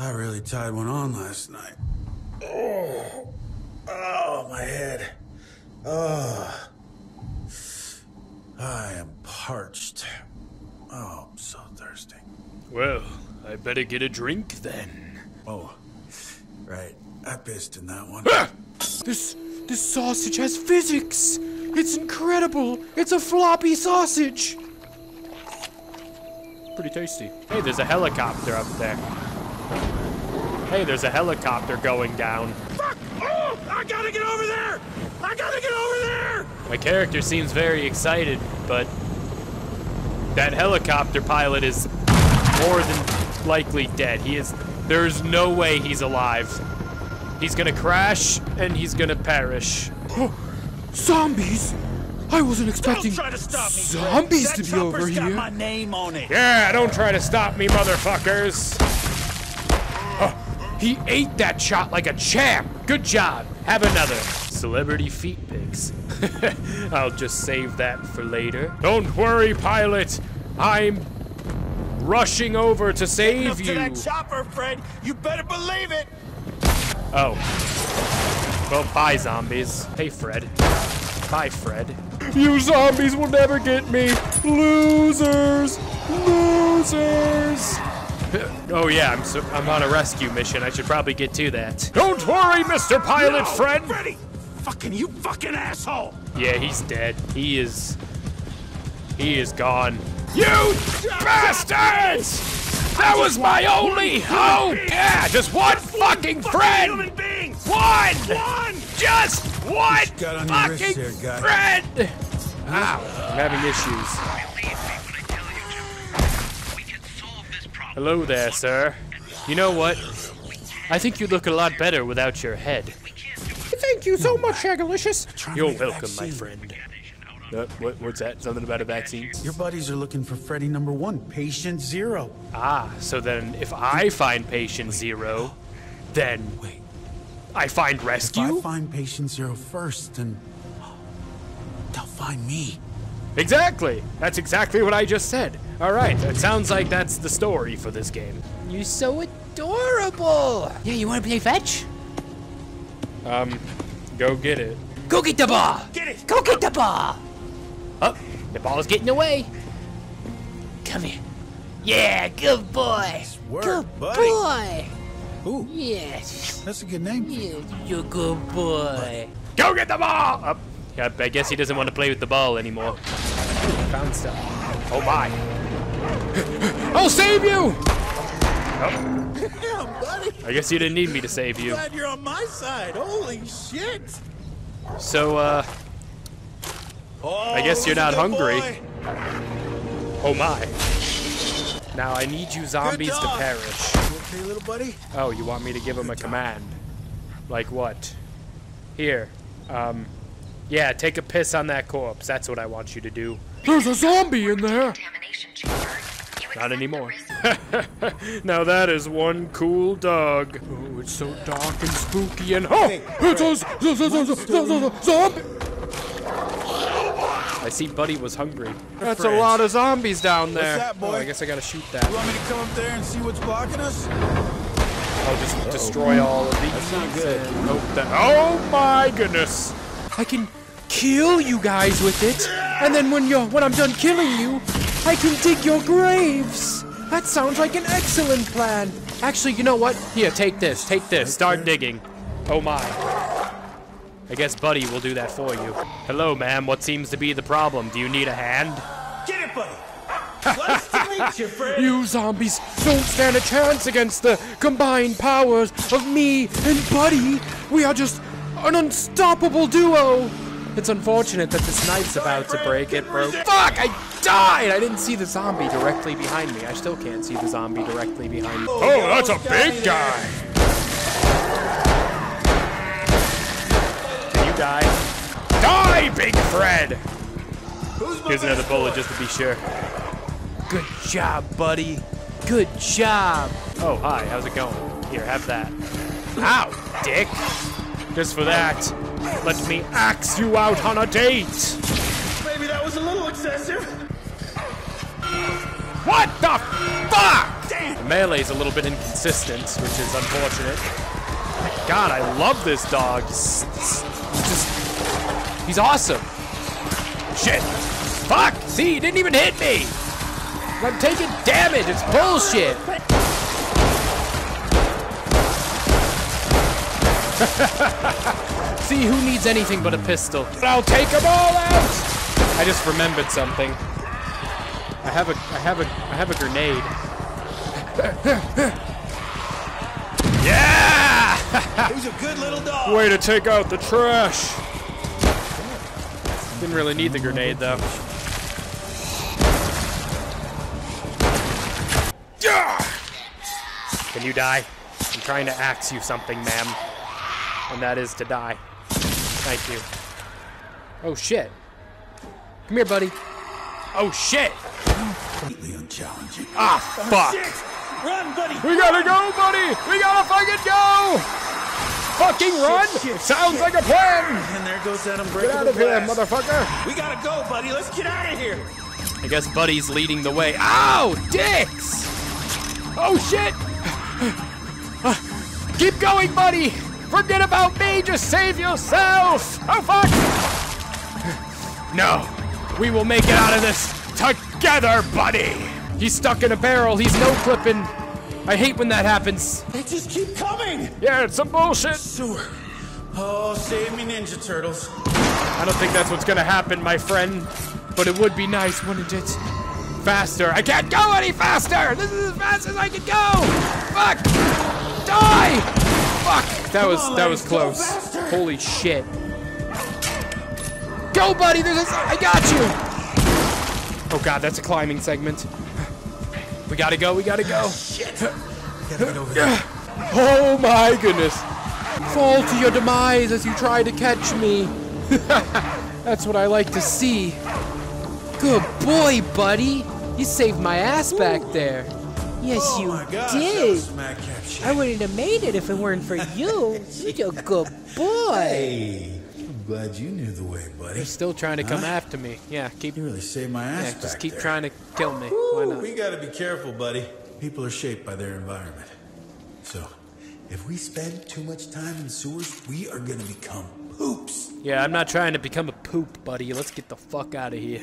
I really tied one on last night. Oh, oh, my head. Oh, I am parched. Oh, I'm so thirsty. Well, I better get a drink then. Oh, right. I pissed in that one. Ah! This this sausage has physics. It's incredible. It's a floppy sausage. Pretty tasty. Hey, there's a helicopter up there. Hey, there's a helicopter going down. Fuck! Oh! I gotta get over there! I gotta get over there! My character seems very excited, but that helicopter pilot is more than likely dead. He is. There's no way he's alive. He's gonna crash and he's gonna perish. Oh, zombies! I wasn't expecting Don't try to stop me, zombies Fred. to be over got here. my name on it. Yeah, don't try to stop me, motherfuckers. He ate that shot like a champ. Good job. Have another. Celebrity feet pics. I'll just save that for later. Don't worry, pilot. I'm rushing over to Up save to that chopper, Fred. You better believe it. Oh. Well, bye, zombies. Hey, Fred. Bye, Fred. You zombies will never get me. Losers. Losers. Oh yeah, I'm so, I'm on a rescue mission. I should probably get to that. Don't worry, Mr. Pilot No, Fred. Freddy! Fucking you fucking asshole! Yeah, he's dead. He is. He is gone. You bastards! That was my only hope. Yeah, just one fucking friend. Human beings! One! One! Just one got on fucking there, friend! Ow, I'm having issues. Hello there, sir. You know what? I think you'd look a lot better without your head. Thank you so much, Shagalicous. You're welcome, my friend. Uh, what, what's that? Something about a vaccine? Your buddies are looking for Freddy number one, patient zero. Ah, so then if I find patient zero, then Wait, I find if rescue? I find patient zero first, then they'll find me. Exactly. That's exactly what I just said. All right. It sounds like that's the story for this game. You're so adorable. Yeah, you want to play fetch? Um, go get it. Go get the ball. Get it! Go get the ball. Oh, the ball's getting away. Come here. Yeah, good boy. work, good buddy. boy. Ooh, Yes. that's a good name. for you. Yeah, you're a good boy. Go get the ball! Up. yeah, I guess he doesn't want to play with the ball anymore. Found stuff. Oh my. I'll save you! Oh, Damn, buddy! I guess you didn't need me to save you. Glad you're on my side. Holy shit! So, uh, Oh, I guess you're not hungry. boy? oh my. Now I need you zombies to perish. You okay, little buddy? Oh, you want me to give him a command? Like what? Here. Um, yeah, take a piss on that corpse. That's what I want you to do. There's a zombie in there! Contamination chamber. You Not anymore. now that is one cool dog. Oh, it's so dark and spooky and oh, it's a z- z- z- z- z- z- zombie. I see Buddy was hungry. That's a lot of zombies down there. that, boy? Oh, I guess I gotta shoot that. You want me to come up there and see what's blocking us? I'll just destroy all of these. That's not good. and hope that- oh my goodness! I can kill you guys with it, and then when you're when I'm done killing you, I can dig your graves. That sounds like an excellent plan. Actually, you know what? Here, take this. Take this. Start digging. Oh my. I guess Buddy will do that for you. Hello, ma'am. What seems to be the problem? Do you need a hand? Get it, buddy! Nice to meet you, Fred! You zombies don't stand a chance against the combined powers of me and Buddy. We are just an unstoppable duo. It's unfortunate that this knife's about to break. It broke. Fuck! I died! I didn't see the zombie directly behind me. I still can't see the zombie directly behind me. Oh, that's a big guy! Can you die? Die, Big Fred! Here's another bullet just to be sure. Good job, buddy. Good job. Oh, hi. How's it going? Here, have that. Ow, dick. Just for that, let me axe you out on a date. Maybe that was a little excessive. What the fuck? Damn! melee's a little bit inconsistent, which is unfortunate. My God, I love this dog. He's, he's just, he's awesome. Shit. Fuck! See, he didn't even hit me! I'm taking damage, it's bullshit! See, who needs anything but a pistol? I'll take them all out! I just remembered something. I have a, I have a, I have a grenade. yeah! He's a good little dog. Way to take out the trash. Didn't really need the grenade though. Yeah! Can you die? I'm trying to axe you something, ma'am. And that is to die. Thank you. Oh shit. Come here, buddy. Oh shit! Completely unchallenging. Ah, fuck! Run, buddy! We gotta go, buddy! We gotta fucking go! Fucking run! shit, Sounds shit. like a plan! And there goes that Get unbreakable out of here, glass. motherfucker! We gotta go, buddy. Let's get out of here. I guess Buddy's leading the way. Ow! Dicks! Oh shit! Keep going, Buddy! Forget about me! Just save yourself! Oh fuck! No! We will make it out of this together, Buddy! He's stuck in a barrel. He's no clipping. I hate when that happens. They just keep coming. Yeah, it's some bullshit. Sewer. Oh, save me, Ninja Turtles. I don't think that's what's gonna happen, my friend. But it would be nice, wouldn't it? Faster. I can't go any faster! This is as fast as I can go! Fuck! Die! Fuck! That was on, that was close. Holy shit. Go, buddy! There's a, I got you! Oh god, that's a climbing segment. We gotta go, we gotta go. Gotta get over there. Oh my goodness. Fall to your demise as you try to catch me. That's what I like to see. Good boy, buddy. You saved my ass back there. Yes, Oh you did. was smack cap shit. I wouldn't have made it if it weren't for you. You're a good boy. Hey, glad you knew the way, buddy. They're still trying to come Huh? after me. Yeah, keep You really saved my ass yeah, just keep there. trying to kill me. Why not? We gotta be careful, buddy. People are shaped by their environment. So, if we spend too much time in sewers, we are gonna become poops. Yeah, I'm not trying to become a poop, buddy. Let's get the fuck out of here.